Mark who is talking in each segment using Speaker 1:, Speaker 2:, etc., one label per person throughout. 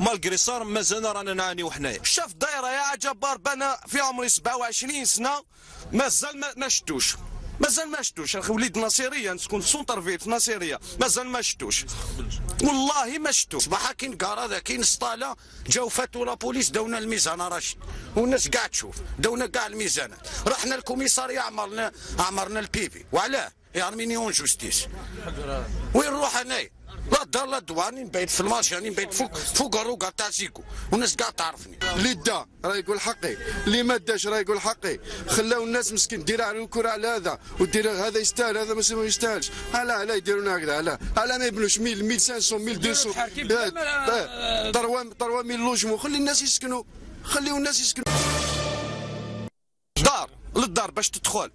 Speaker 1: مالغري صار مازال رانا نعانيو حنايا. شاف دايرة يا جبار بنا في عمري 27 سنة مازال ما, شفتوش. مازال ما شفتوش. أخي وليد ناصيريه نسكن سونتر فيل في ناصيريه مازال ما شفتوش. والله ما شفتوش.
Speaker 2: صباح كاين كارada كاين سطالة جاو فاتوا لا بوليس داونا الميزان راشد والناس كاع تشوف. داونا كاع الميزانات رحنا الكوميساريه عمرنا عمرنا البيبي. وعلاه يعني مليون جوستيس. وين نروح انايا لا دار لا دواني نبيت في ال marché راني نبيت فوق فوق الروكا تاع سيكو والناس كاع تعرفني
Speaker 3: اللي دا راه يقول حقي اللي ما داش راه يقول حقي خلاو الناس مسكين دير على الكره على هذا ودير هذا يستاهل هذا ما يستاهلش علاه علاه يديرونا هكذا علاه علاه ما يبنوش 1000 1500 1200 3 3 mille logements خلي الناس يسكنوا خليو الناس يسكنوا
Speaker 1: دار للدار باش تدخل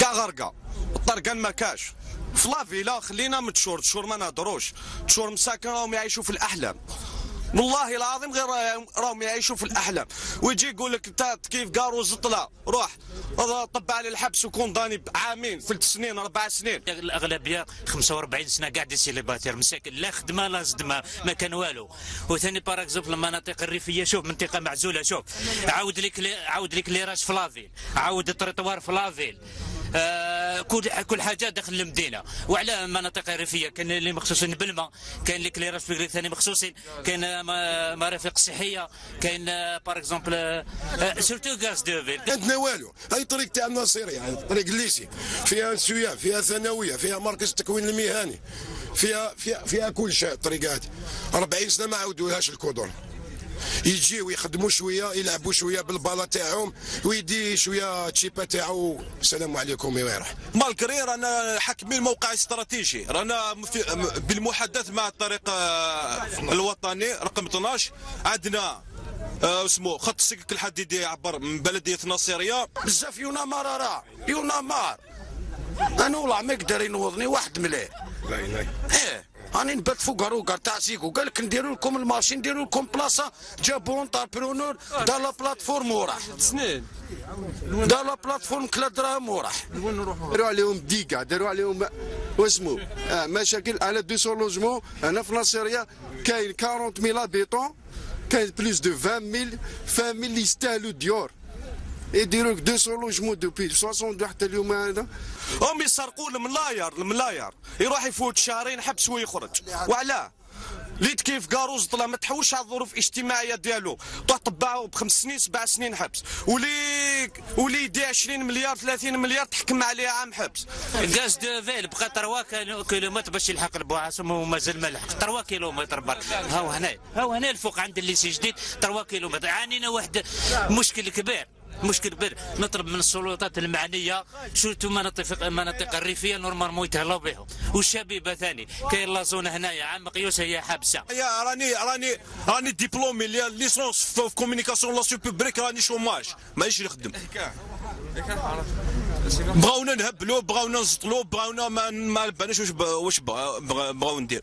Speaker 1: كاع غرقه الطرقان ما كاش في لافيلا خلينا من تشور ما نهضروش تشور مساكن راهم يعيشوا في الاحلام والله العظيم غير راهم يعيشوا في الاحلام ويجي يقول لك انت كيف كاروز طلع روح طب على الحبس وكونداني بعامين ثلاث سنين أربع سنين.
Speaker 4: الاغلبيه 45 سنة قاعد سيليباتير مساكن لا خدمة لا صدمه ما كان والو. وثاني باراك في المناطق الريفية شوف منطقة معزولة شوف. عاود لك عاود لك l'éclairage في la ville عاود التريطوار في la ville كل كل حاجة داخل المدينة. وعلى المناطق الريفيه كان اللي مخصوصين بالماء كاين اللي l'éclairage في ثاني مخصوصين كاين مرافق صحية كاين par exemple surtout gaz de ville
Speaker 5: عندنا والو. هاي طريق تاع الناصيري يعني طريق ال lycée. فيها نسويا فيها ثانوية فيها مركز التكوين المهني. فيها فيها فيها كل شيء الطريق هذه. 40 سنة ما عاودوهاش الكودور. يجيو يخدموا شوية يلعبوا شوية بالبالا تاعهم ويدي شوية تشيبا تاعو. السلام عليكم ويروح
Speaker 1: مالكري رانا حاكمين الموقع استراتيجي. رانا بالمحادثة مع الطريق آه، الوطني رقم 12 عندنا آه اسمه خط السكك الحديدي يعبر من بلدية ناصيريه
Speaker 2: بزاف يونا مارارا يونا مار أنا والله ما يقدر ينوضني واحد مليح إيه. راني نبات فوق روكار تاع سيكو قال لك نديروا لكم ال marché نديروا لكم بلاصه جابوا entrepreneur دار la plateforme وراح
Speaker 1: سنين
Speaker 2: دار la plateforme كلا دراهم وراح
Speaker 3: داروا عليهم ديكا داروا عليهم واسمو آه مشاكل على 200 logements هنا في ناصيريه كاين 40 mille habitants كاين plus de 20 mille familles اللي يستاهلوا ديور يديروا 200 logements depuis 60 حتى اليوم هذا.
Speaker 1: هم يسرقوا الملاير الملاير يروح يفوت شهرين حبس ويخرج. وعلاه. ليت كيف كاروز طلع ما تحوش على الظروف الاجتماعية ديالو. طلع طبعه بخمس سنين سبع سنين حبس. ولي ولي يدي 20 مليار 30 مليار تحكم عليه عام حبس.
Speaker 4: gaz de ville بقى 3 كيلومتر باش يلحق البوعاصم ومازال ما لحق. 3 كيلومتر برك. هاو هنا هاو هنا الفوق عند ال lycée جديد 3 كيلومتر. عانينا واحد مشكل كبير. مشكل كبير. نطلب من السلطات المعنية شفتوا مناطق المناطق الريفيه normalement يتهلاو بهم. والشبيبه ثاني. كاين la zone هنايا. عام قيوس هي حابسه
Speaker 1: يا راني راني راني diplômé licence في communication لا سوبوبريك راني chômage. مانيش نخدم بغاونا نهبلوا بغاونا نزطلوا بغاونا ما ما بالناش واش واش بغاو ندير.